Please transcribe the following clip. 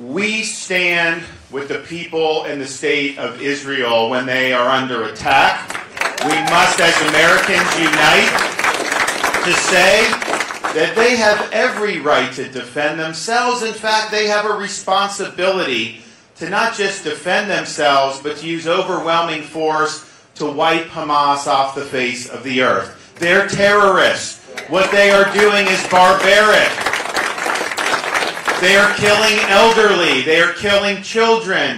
we stand with the people and the state of Israel when they are under attack. We must, as Americans, unite to say that they have every right to defend themselves. In fact, they have a responsibility to not just defend themselves, but to use overwhelming force to wipe Hamas off the face of the earth. They're terrorists. What they are doing is barbaric. They are killing elderly. They are killing children.